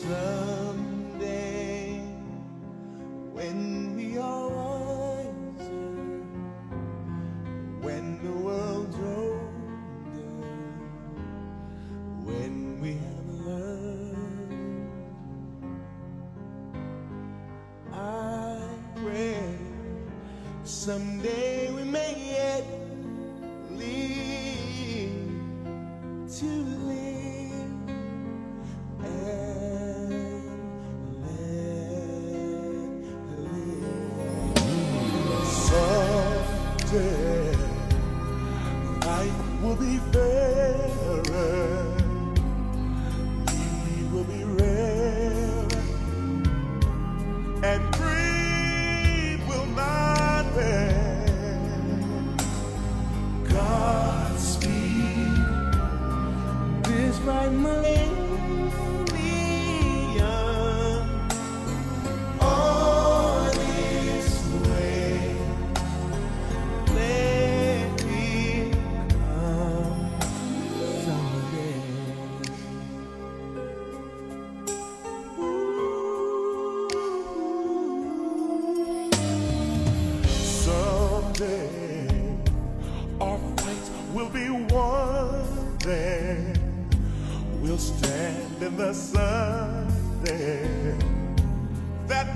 Someday, when we are wiser, when the world's older, when we have learned, I pray someday we may yet lead to. I life will be fair. will be one there. We'll stand in the sun there. That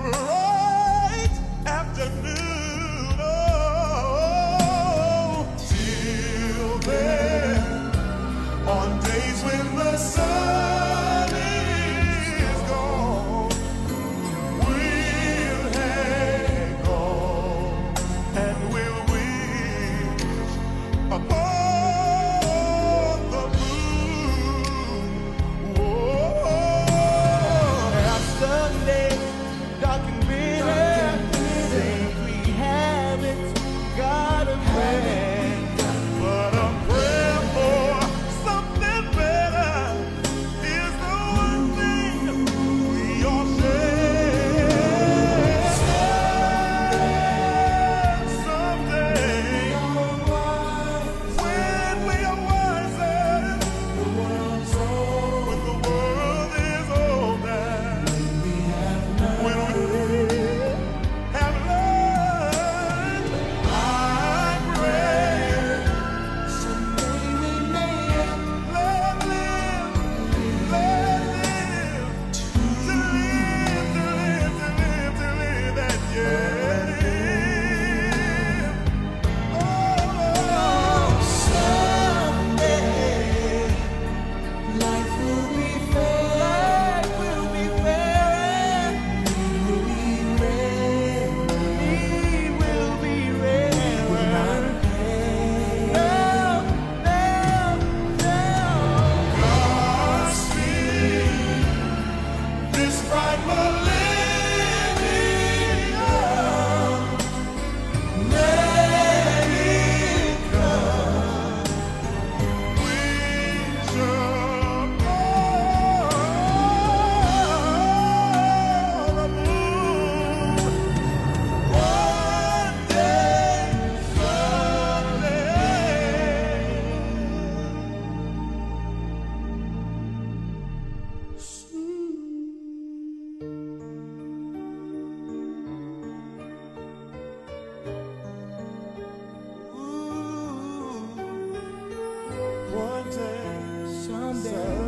Jesus.